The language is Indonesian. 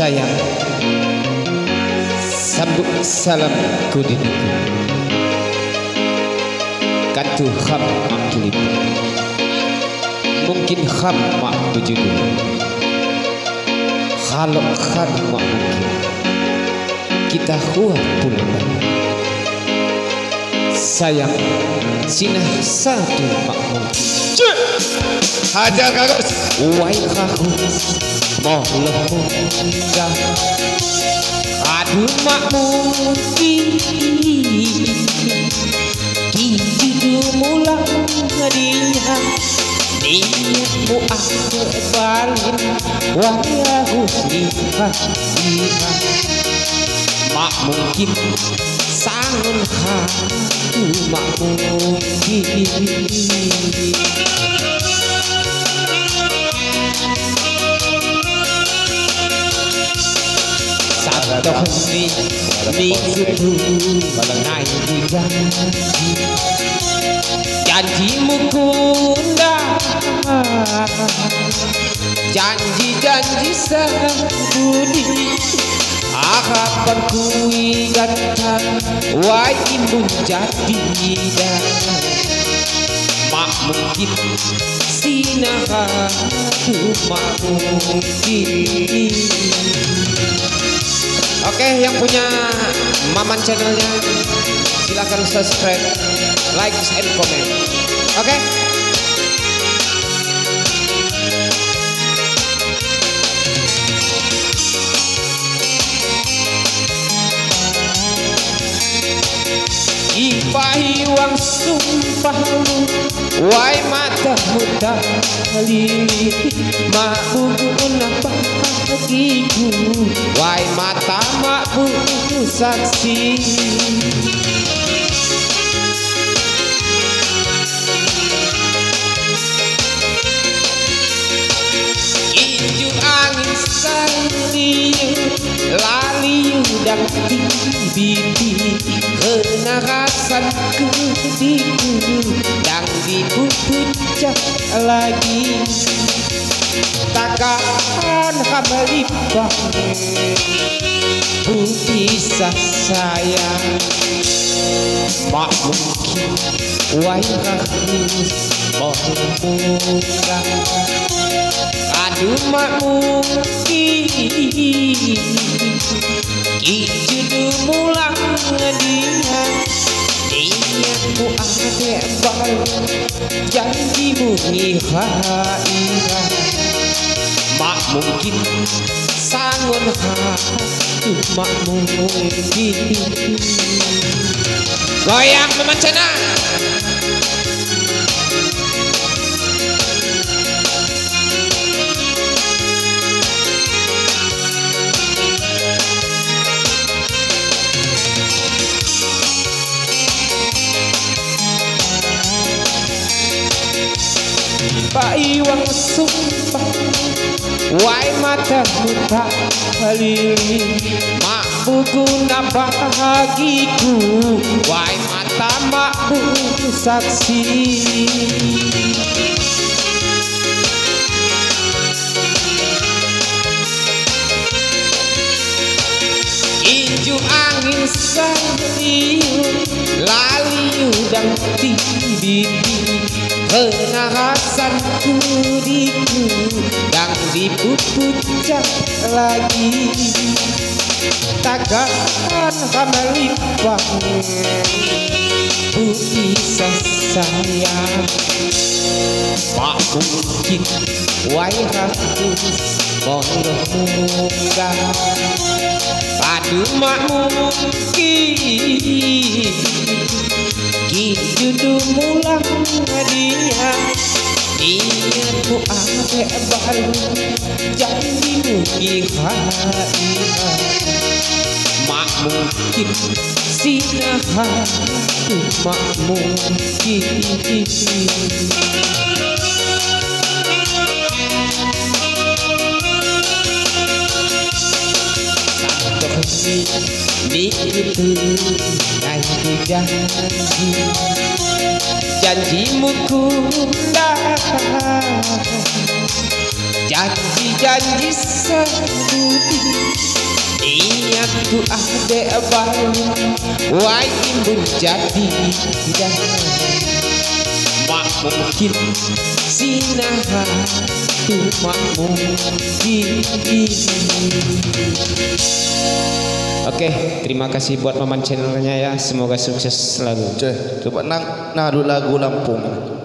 sayang. Sambut salam kudinku kantu kham mak kilip mungkin kham mak bujudu kalau kham mak mungkin. Kita kuat pulang sayang sinah satu mak mungkin Hajar kagus. Wai kakus mau lemungga Kadu makmuki Kijudu mulang dia Niatmu aku balin Waya husnihah iha Mak mungkin sangun hatu mak mungkin Sabdo ni ni kudu Malangai janji Janjimu kunda Janji-janji sebudi Harapanku ingatkan Wai imun jadi dan Mak mungkin sinahatu mak mungkin Oke, yang punya Maman channelnya silakan subscribe, like, and comment. Oke? Ipahiwang sumpah lu Wai mata muda lili Mabugun apa bagiku Wai mata mabugun saksi. Inju angin saliu Laliu dan bibi Kena rasan kudiku Dan dipupucah lagi. Takkan hamalipah Bisa sayang. Mak mungkin Wairahus Mohon Aduh mak mungkin Kijudu mulang dia Niatmu ada bal Janjimu ngiha-iha Mak mungkin sangon hatu mak mungkin. Goyang memancana Paiwang sumpah Wai mata muta lili Mak buguna bahagiku Wai mata mak saksi. Inju angin saliu Laliu dan tibi Pengahasan kudiku Dan dipupucak lagi. Takkan hamelipah Bisa sayang. Pak mungkin Wairatus Mondo munggah Padu mungkin. Kijudu mulang dia Niatmu ade baru Janjimu iha-iha Mak mungkin sinahatu mak mungkin itu Ngai janji Janjimu kunda Janji-janji Ingat ku ade baru Wai imbun jadi tidak Mak mungkin. Sinaha mungkin Oke, terima kasih buat Maman channelnya ya. Semoga sukses selalu. Coba nang nadu lagu Lampung.